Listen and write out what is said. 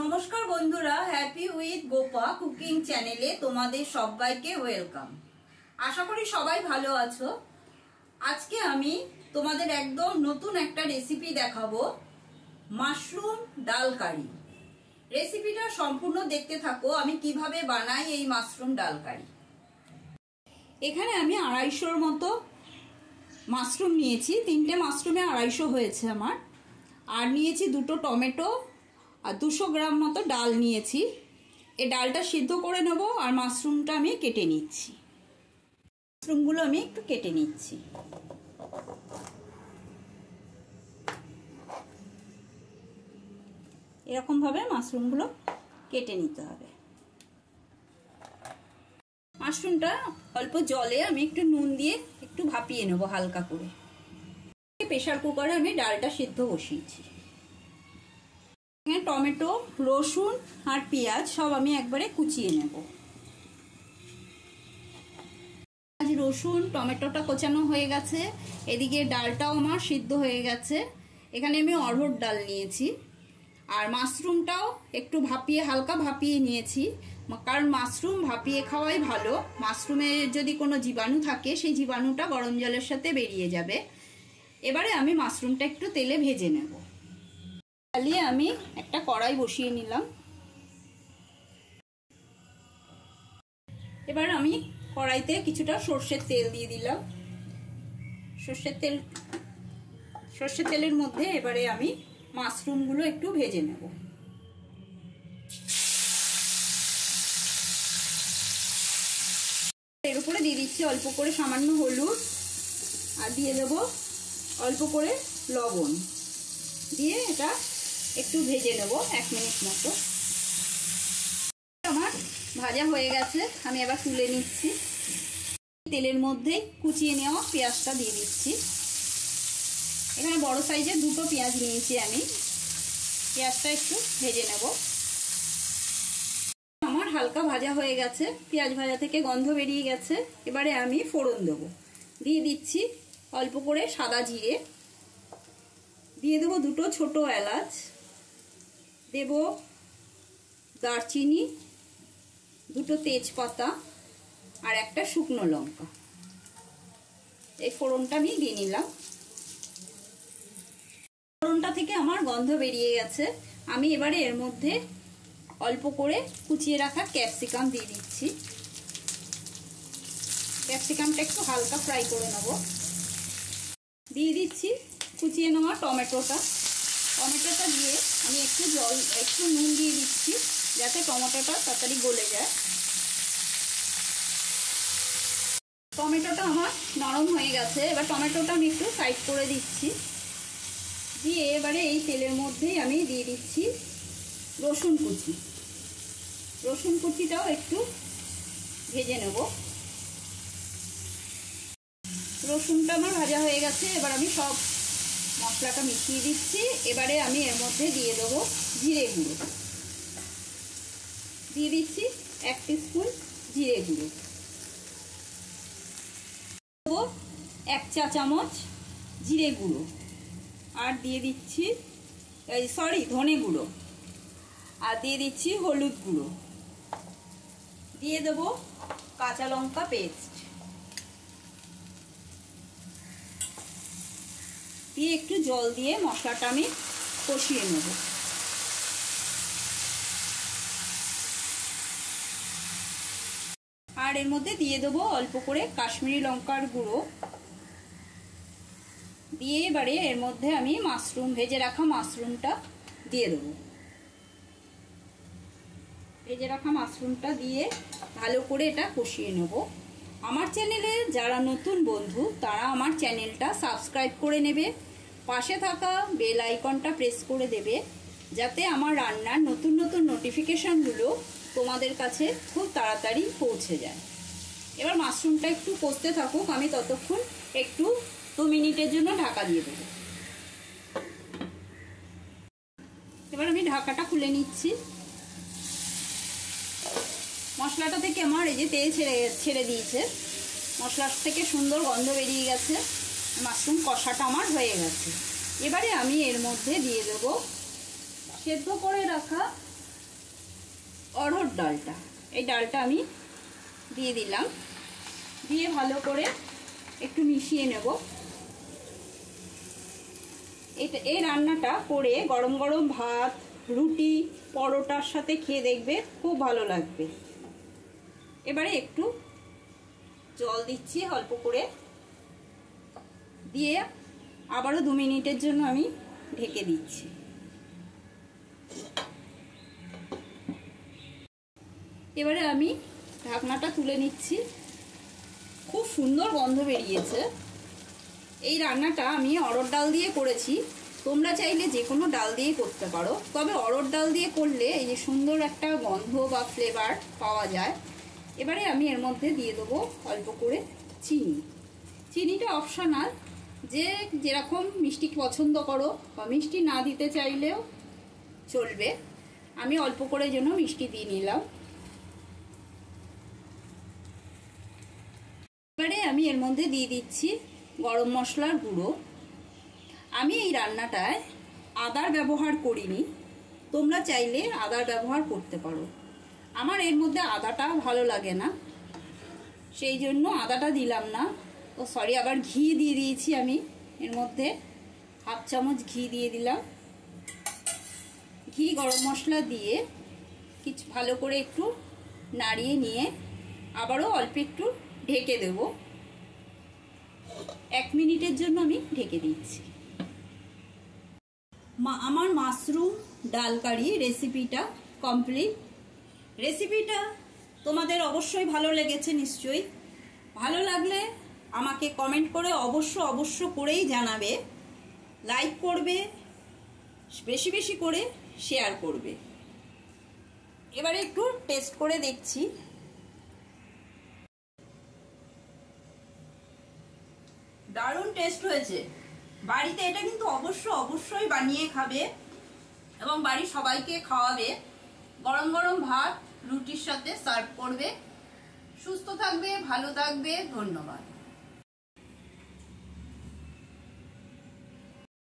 নমস্কার বন্ধুরা happy with Gopa cooking চ্যানেলে তোমাদের সবাইকে ওয়েলকাম আশা করি সবাই ভালো আছো। আজকে আমি তোমাদের একদম নতুন একটা রেসিপি দেখাবো মাশরুম ডাল কারি। রেসিপিটা সম্পূর্ণ দেখতে থাকো, আমি কীভাবে বানাই এই মাশরুম ডাল কারি। এখানে আমি আড়াইশোর মতো মাশরুম নিয়েছি, তিনটে মাশরুমে আড়াইশো হয়েছে আমার। আর নিয়েছি দুটো টমেটো আর দুশো গ্রাম মতো ডাল নিয়েছি। এই ডালটা সিদ্ধ করে নেব আর মাশরুমটা আমি কেটে নিচ্ছি। মাশরুমগুলো আমি একটু কেটে নিচ্ছি। এরকমভাবে মাশরুমগুলো কেটে নিতে হবে। মাশরুমটা অল্প জলে আমি একটু নুন দিয়ে একটু ভাপিয়ে নেব হালকা করে। প্রেশার কুকারে আমি ডালটা সিদ্ধ বসিয়েছি। টমেটো, রসুন আর পেঁয়াজ সব আমি একবারে কুচিয়ে নেব। আজ রসুন, টমেটোটা কোচানো হয়ে গেছে। এদিকে ডালটাও আমার সিদ্ধ হয়ে গেছে। এখানে আমি অড়হর ডাল নিয়েছি। আর মাশরুমটাও একটু ভাপিয়ে, হালকা ভাপিয়ে নিয়েছি। কারণ মাশরুম ভাপিয়ে খাওয়াই ভালো। মাশরুমে যদি কোনো জীবাণু থাকে, সেই জীবাণুটা গরম জলের সাথে বেরিয়ে যাবে। এবারে আমি মাশরুমটা একটু তেলে ভেজে নেব। চালিয়ে আমি একটা কড়াই বসিয়ে নিলাম। এবার আমি কড়াইতে কিছুটা সর্ষের তেল দিয়ে দিলাম। সর্ষের তেল, সর্ষের তেলের মধ্যে এবারে আমি মাশরুমগুলো একটু ভেজে নেব। এর উপরে দিয়ে দিচ্ছি অল্প করে সামান্য হলুদ আর দিয়ে দেবো অল্প করে লবণ। দিয়ে এটা একটু ভেজে নেব, এক মিনিট মতো। আমার ভাজা হয়ে গেছে, আমি এবার তুলে নিচ্ছি। তেলের মধ্যেই কুচিয়ে নেওয়া পেঁয়াজটা দিয়ে দিচ্ছি। এখানে বড় সাইজের দুটো পেঁয়াজ নিয়েছি আমি। পেঁয়াজটা একটু ভেজে নেব। আমার হালকা ভাজা হয়ে গেছে, পেঁয়াজ ভাজা থেকে গন্ধ বেরিয়ে গেছে। এবারে আমি ফোড়ন দেবো। দিয়ে দিচ্ছি অল্প করে সাদা জিরে। দিয়ে দেবো দুটো ছোট এলাচ। দেব দারচিনি, দুটো তেজপাতা আর একটা শুকনো লঙ্কা। এই ফোড়নটা আমি দিয়ে নিলাম। ফোড়নটা থেকে আমার গন্ধ বেরিয়ে গেছে। আমি এবারে এর মধ্যে অল্প করে কুচিয়ে রাখা ক্যাপসিকাম দিয়ে দিচ্ছি। ক্যাপসিকামটা একটু হালকা ফ্রাই করে নেব। দিয়ে দিচ্ছি কুচিয়ে নেওয়া টমেটোটা। টমেটোটা দিয়ে আমি একটু জল, একটু নুন দিয়ে দিচ্ছি, যাতে টমেটোটা তাড়াতাড়ি গলে যায়। টমেটোটা আমার নরম হয়ে গেছে। এবার টমেটোটা আমি একটু সাইড করে দিচ্ছি। দিয়ে এবারে এই তেলের মধ্যেই আমি দিয়ে দিচ্ছি রসুন কুচি। রসুন কুচিটাও একটু ভেজে নেব। রসুনটা আমার ভাজা হয়ে গেছে। এবার আমি সব মশলাটা মিশিয়ে দিচ্ছি। এবারে আমি এর মধ্যে দিয়ে দেবো জিরে গুঁড়ো। দিয়ে দিচ্ছি এক স্পুন জিরে গুঁড়ো। দেবো এক চা চামচ জিরে গুঁড়ো। আর দিয়ে দিচ্ছি, এই সরি, ধনে গুঁড়ো। আর দিয়ে দিচ্ছি হলুদ গুঁড়ো। দিয়ে দেবো কাঁচা লঙ্কা পেস্ট। দিয়ে একটু জল দিয়ে মশলাটা আমি কষিয়ে নেব। আর এর মধ্যে দিয়ে দেবো অল্প করে কাশ্মীরি লঙ্কার গুঁড়ো। দিয়ে এবারে এর মধ্যে আমি মাশরুম, ভেজে রাখা মাশরুমটা দিয়ে দেবো। ভেজে রাখা মাশরুমটা দিয়ে ভালো করে এটা কষিয়ে নেব। আমার চ্যানেলে যারা নতুন বন্ধু, তারা আমার চ্যানেলটা সাবস্ক্রাইব করে নেবে। পাশে থাকা বেল আইকনটা প্রেস করে দেবে, যাতে আমার রান্নার নতুন নতুন নোটিফিকেশানগুলো তোমাদের কাছে খুব তাড়াতাড়ি পৌঁছে যায়। এবার মাশরুমটা একটু কষতে থাকুক, আমি ততক্ষণ একটু দু মিনিটের জন্য ঢাকা দিয়ে দেবো। এবার আমি ঢাকাটা খুলে নিচ্ছি। মশলাটা থেকে আমার এই যে তেল ছেড়ে ছেড়ে দিয়েছে। মশলার থেকে সুন্দর গন্ধ বেরিয়ে গেছে। মাশরুম কষাটা আমার হয়ে গেছে। এবারে আমি এর মধ্যে দিয়ে দেবো সেদ্ধ করে রাখা অড়হর ডালটা। এই ডালটা আমি দিয়ে দিলাম। দিয়ে ভালো করে একটু মিশিয়ে নেব। এটা, এই রান্নাটা করে গরম গরম ভাত, রুটি, পরোটার সাথে খেয়ে দেখবে খুব ভালো লাগবে। এবারে একটু জল দিচ্ছি, অল্প করে দিয়ে আবারও দু মিনিটের জন্য আমি ঢেকে দিচ্ছি। এবারে আমি ঢাকনাটা তুলে নিচ্ছি। খুব সুন্দর গন্ধ বেরিয়েছে। এই রান্নাটা আমি অরড় ডাল দিয়ে করেছি। তোমরা চাইলে যে কোনো ডাল দিয়ে করতে পারো। তবে অরড় ডাল দিয়ে করলে এই যে সুন্দর একটা গন্ধ বা ফ্লেভার পাওয়া যায়। এবারে আমি এর মধ্যে দিয়ে দেবো অল্প করে চিনি। চিনিটা অপশনাল যে যেরকম মিষ্টি পছন্দ করো বা মিষ্টি না দিতে চাইলেও চলবে। আমি অল্প করে যেন মিষ্টি দিয়ে নিলাম। এবারে আমি এর মধ্যে দিয়ে দিচ্ছি গরম মশলার গুঁড়ো। আমি এই রান্নাটায় আদার ব্যবহার করিনি। তোমরা চাইলে আদার ব্যবহার করতে পারো। আমার এর মধ্যে আদাটা ভালো লাগে না। সেই জন্য আদাটা দিলাম না। ও সরি আবার ঘি দিয়ে দিয়েছি আমি। এর মধ্যে হাফ চামচ ঘি দিয়ে দিলাম। ঘি গরম মশলা দিয়ে কিছু ভালো করে একটু নাড়িয়ে নিয়ে আবারও অল্প একটু ঢেকে দেব। এক মিনিটের জন্য আমি ঢেকে দিচ্ছি। মা, আমার মাশরুম ডাল কারি রেসিপিটা কমপ্লিট রেসিপিটা তোমাদের অবশ্যই ভালো লেগেছে নিশ্চয়ই। ভালো লাগলে আমাকে কমেন্ট করে অবশ্য অবশ্য করেই জানাবে লাইক করবে, বেশি বেশি করে শেয়ার করবে। এবারে একটু টেস্ট করে দেখছি। দারুণ টেস্ট হয়েছে। বাড়িতে এটা কিন্তু অবশ্য অবশ্যই বানিয়ে খাবে এবং বাড়ির সবাইকে খাওয়াবে। গরম গরম ভাত, রুটির সাথে সার্ভ করবে। সুস্থ থাকবে, ভালো থাকবে, ধন্যবাদ।